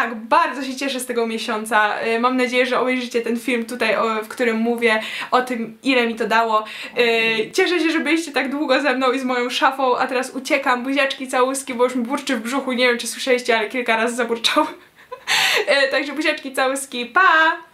tak, bardzo się cieszę z tego miesiąca. Y, mam nadzieję, że obejrzycie ten film tutaj, w którym mówię o tym, ile mi to dało. Y, cieszę się, że byliście tak długo ze mną i z moją szafą, a teraz uciekam, buziaczki, całuski, bo już mi burczy w brzuchu, nie wiem czy słyszeliście, ale kilka razy zaburczał. Y, także buziaczki, całuski, pa!